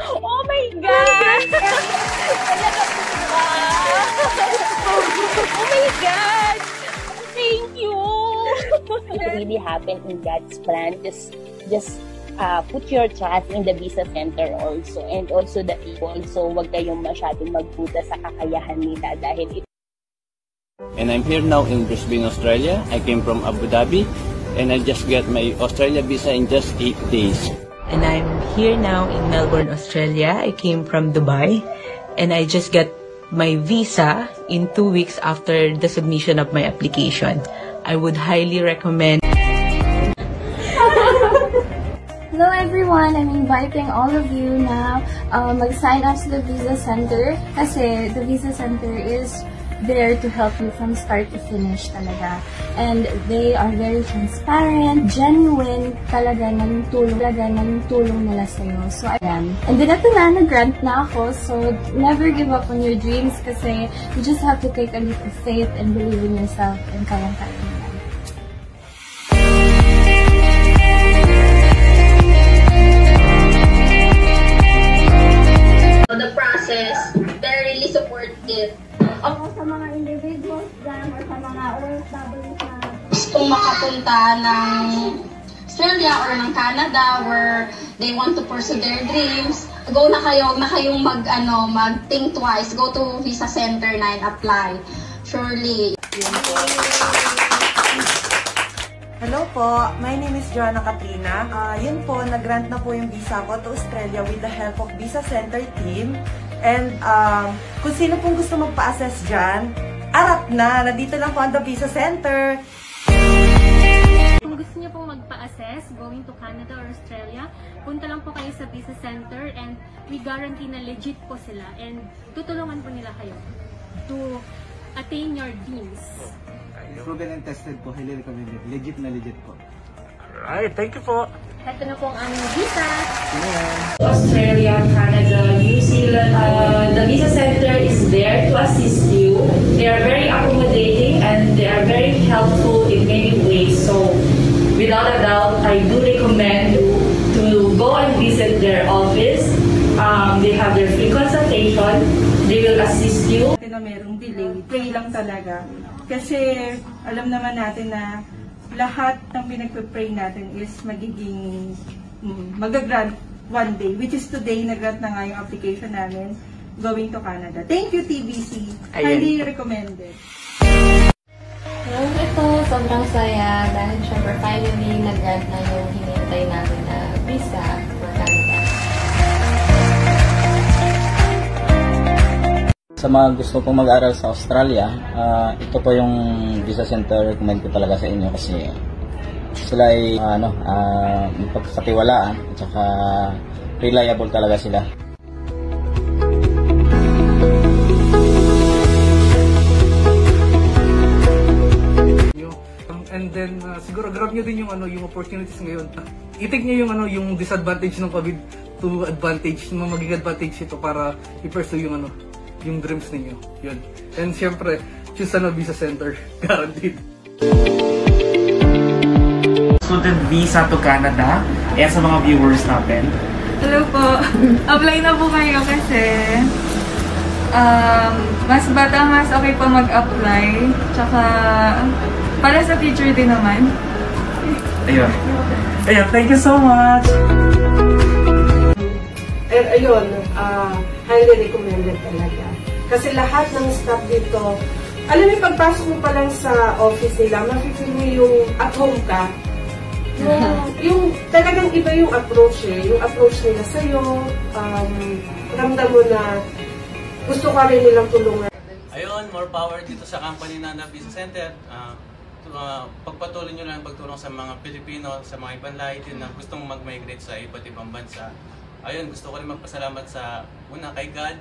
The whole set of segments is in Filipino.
Oh my God! Talaga po ba? Oh my God! Thank you! It really happened in God's plan. Just, just uh, put your trust in the visa center also and also the people. So, wag kayong masyadong magputa sa kakayahan nila dahil it And I'm here now in Brisbane, Australia. I came from Abu Dhabi and I just got my Australia visa in just 8 days. And I'm here now in Melbourne, Australia. I came from Dubai and I just got my visa in two weeks after the submission of my application. I would highly recommend Hello everyone! I'm inviting all of you now uh, mag-sign up to the Visa Center kasi the Visa Center is there to help you from start to finish talaga. And they are very transparent, genuine, talaga ng tulong, talaga ng tulong nila sa'yo. So, ayan. And then, ito na, nag-grant na ako. So, never give up on your dreams kasi you just have to take a leap of faith and believe in yourself and kayang-kaya mga individuals dyan or sa mga OFW na Kung makapunta ng Australia or ng Canada where they want to pursue their dreams, go na kayo, na kayong mag, ano, mag think twice, go to Visa Center 9, apply. Surely, Hello po, my name is Joanna Katrina. Ah, yun po, nag-grant na po yung visa ko to Australia with the help of Visa Center team. And um, kung sino pong gusto magpa-assess dyan, arap na, nandito lang po ang the Visa Center. Kung gusto niyo pong magpa-assess going to Canada or Australia, punta lang po kayo sa Visa Center and we guarantee na legit po sila and tutulungan po nila kayo to attain your dreams. Proven and tested po, highly recommended. Legit na legit po. Alright, thank you po. Ito na po ang aming visa. Australia, Canada, Zealand. Uh, the Visa Center is there to assist you. They are very accommodating and they are very helpful in many ways. So, without a doubt, I do recommend you to go and visit their office. Um, they have their free consultation. They will assist you. na merong delay, pray lang talaga. Kasi alam naman natin na lahat ng pinagpe-pray natin is magiging mm, mag-grant one day, which is today, nag-grant na nga yung application namin going to Canada. Thank you, TBC. Ayan. Highly recommended. Hello, ito, sobrang saya dahil syempre finally nag-grant na yung hinintay namin na visa for Canada. Sa mga gusto pong mag-aral sa Australia, ah, ito po yung visa center recommend ko talaga sa inyo kasi sila ay ah, ano, uh, mapagkatiwalaan at saka reliable talaga sila. Um, and then uh, siguro grab nyo din yung ano yung opportunities ngayon. Itik nyo yung ano yung disadvantage ng COVID to advantage, na magiging advantage ito para i-pursue yung ano yung dreams ninyo. Yun. And syempre, choose ano Visa Center, guaranteed. Student visa to Canada. Ayan sa mga viewers natin. Hello po. Apply na po kayo kasi um, mas bata, mas okay po mag-apply. Tsaka para sa future din naman. Ayun. Ayun, thank you so much! And ayun, ah, highly recommended talaga. Kasi lahat ng staff dito, alam mo, pagpasok mo pa lang sa office nila, mafe-feel mo yung at home ka. Yung, yung talagang iba yung approach eh. Yung approach nila sa'yo, um, ramdam mo na gusto ka rin nilang tulungan. Ayun, more power dito sa company na na Business Center. Ah, ah, pagpatuloy nyo lang ang pagtulong sa mga Pilipino, sa mga ibang lahi na gustong mag-migrate sa iba't ibang bansa. Ayun, gusto ko rin magpasalamat sa una kay God,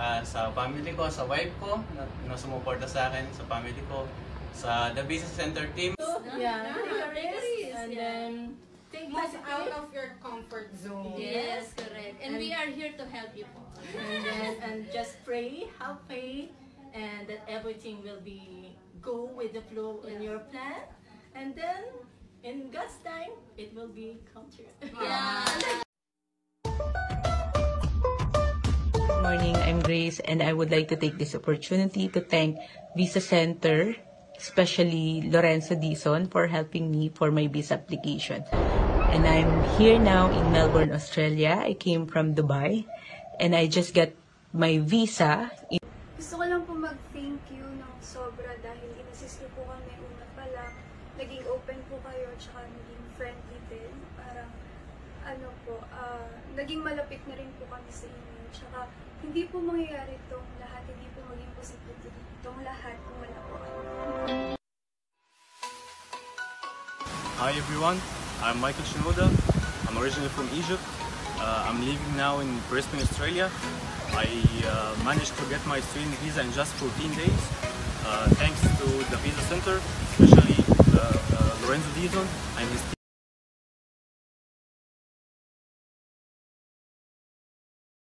ah, sa family ko, sa wife ko, na, na sumuporta sa akin, sa family ko, sa The Business Center team. yeah, take and then take Move out of your comfort zone. Yes, correct. And, we are here to help you po. And then, and just pray, have faith, and that everything will be go with the flow in your plan. And then, in God's time, it will be come true. Yeah. Good morning. I'm Grace, and I would like to take this opportunity to thank Visa Center, especially Lorenzo Dizon, for helping me for my visa application. And I'm here now in Melbourne, Australia. I came from Dubai, and I just got my visa. In Gusto ko lang po mag-thank you ng sobra dahil inassist niyo po kami una pa lang. Naging open po kayo, tsaka naging friendly din. Parang, ano po, ah, naging malapit na rin po kami sa inyo. Tsaka, hindi po mangyayari itong lahat, hindi po maging posible itong lahat kung wala po. Hi everyone, I'm Michael Shinoda. I'm originally from Egypt. Uh, I'm living now in Brisbane, Australia. I uh, managed to get my student visa in just 14 days, uh, thanks to the Visa Center, especially uh, uh, Lorenzo Dizon and his team.